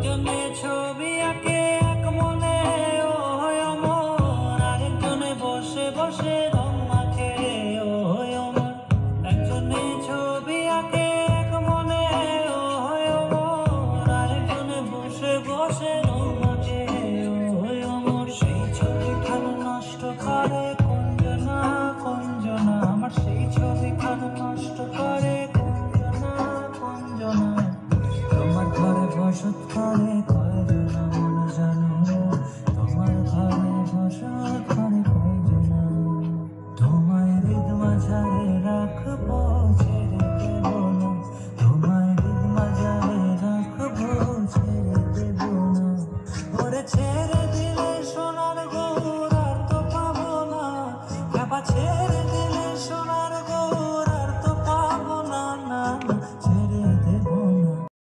জনে ছবি শোধ করে কয়জন মন জানো, তোমার ঘরে বসত করে কয়জন তোমায় হৃদ মাঝারে রাখব ছেড়ে দেব না। তোমায় হৃদ মাঝারে রাখব ছেড়ে দেব না। ওরে ছেড়ে দিলে শোনা